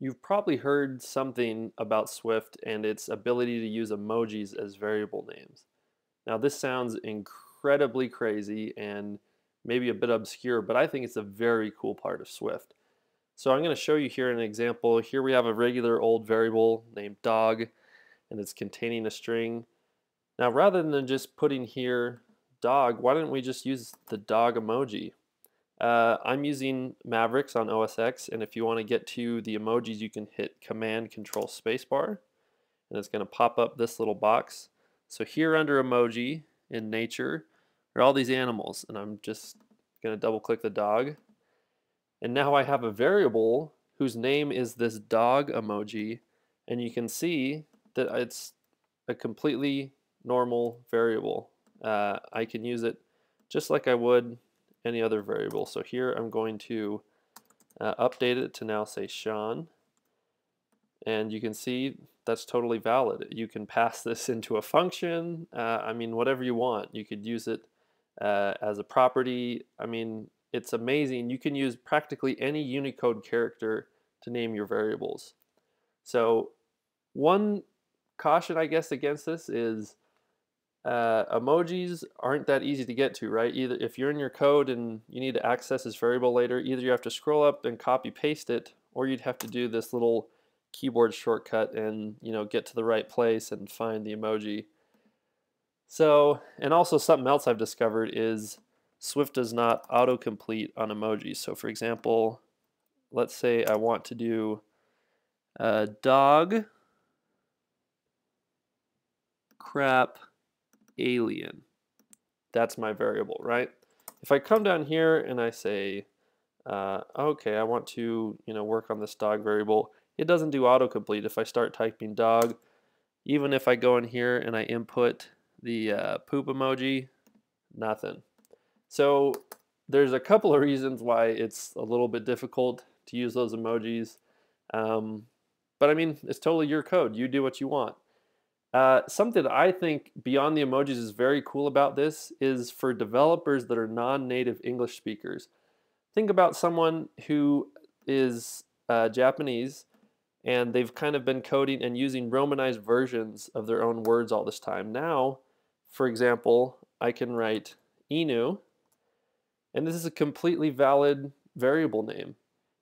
You've probably heard something about Swift and its ability to use emojis as variable names. Now, this sounds incredibly crazy and maybe a bit obscure, but I think it's a very cool part of Swift. So I'm going to show you here an example. Here we have a regular old variable named dog, and it's containing a string. Now, rather than just putting here dog, why don't we just use the dog emoji? Uh, I'm using Mavericks on OS X, and if you want to get to the emojis, you can hit Command Control Spacebar, and it's going to pop up this little box. So here under emoji in nature are all these animals, and I'm just going to double click the dog. And now I have a variable whose name is this dog emoji, and you can see that it's a completely normal variable. Uh, I can use it just like I would any other variable. So here I'm going to uh, update it to now say Sean. And you can see that's totally valid. You can pass this into a function. Uh, I mean, whatever you want. You could use it uh, as a property. I mean, it's amazing. You can use practically any Unicode character to name your variables. So one caution, I guess, against this is uh, emojis aren't that easy to get to, right? Either if you're in your code and you need to access this variable later, either you have to scroll up and copy paste it, or you'd have to do this little keyboard shortcut and you know get to the right place and find the emoji. So, and also something else I've discovered is Swift does not autocomplete on emojis. So for example, let's say I want to do a dog crap alien. That's my variable, right? If I come down here and I say, uh, okay, I want to you know work on this dog variable, it doesn't do autocomplete. If I start typing dog, even if I go in here and I input the uh, poop emoji, nothing. So there's a couple of reasons why it's a little bit difficult to use those emojis. Um, but I mean, it's totally your code. You do what you want. Uh, something I think beyond the emojis is very cool about this is for developers that are non-native English speakers. Think about someone who is uh, Japanese and they've kind of been coding and using romanized versions of their own words all this time. Now, for example, I can write inu, and this is a completely valid variable name.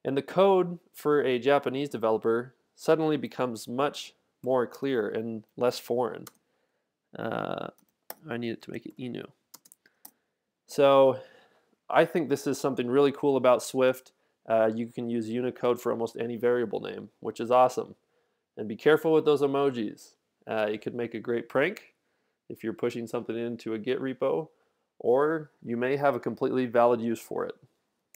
And the code for a Japanese developer suddenly becomes much more clear and less foreign. Uh, I need it to make it inu. So I think this is something really cool about Swift. Uh, you can use Unicode for almost any variable name, which is awesome. And be careful with those emojis. Uh, it could make a great prank if you're pushing something into a Git repo, or you may have a completely valid use for it.